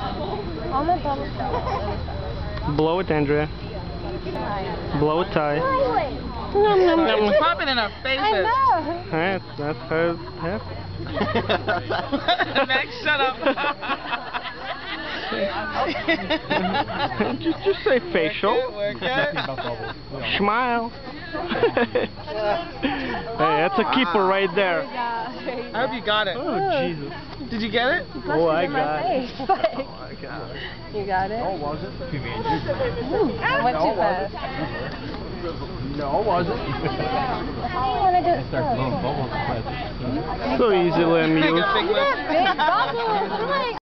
I'm gonna bubble Blow it, Andrea. Blow it, Tai. Nom, nom, nom. It's popping in our faces. I know. That's, that's her. That's, Max, shut up. just, just say facial. Work it. Smile. hey, that's a keeper right there. I hope you got it. Oh, Jesus. Did you get it? Oh, I in my got it. face, but Oh, I got it. you got it. No, it wasn't. I went too fast. No, it wasn't. I want to do it Start blowing slow. bubbles. So easily Take amused. big Look